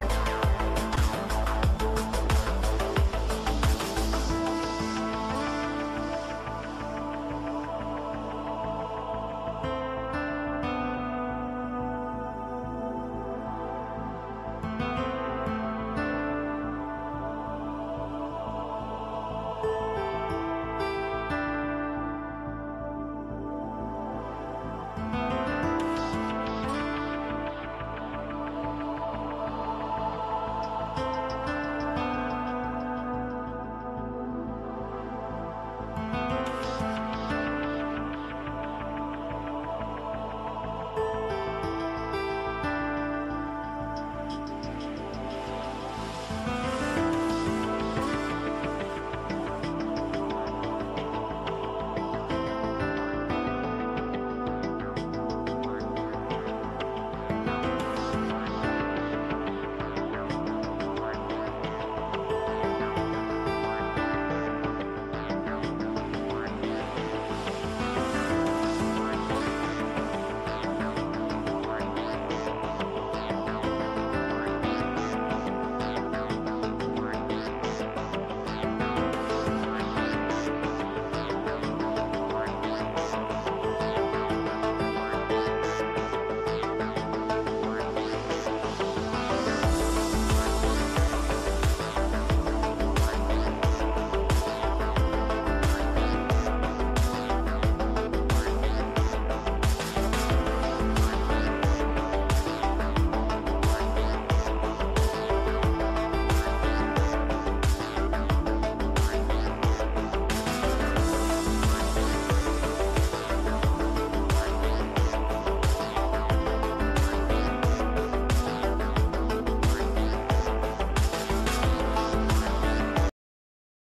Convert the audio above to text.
Peace.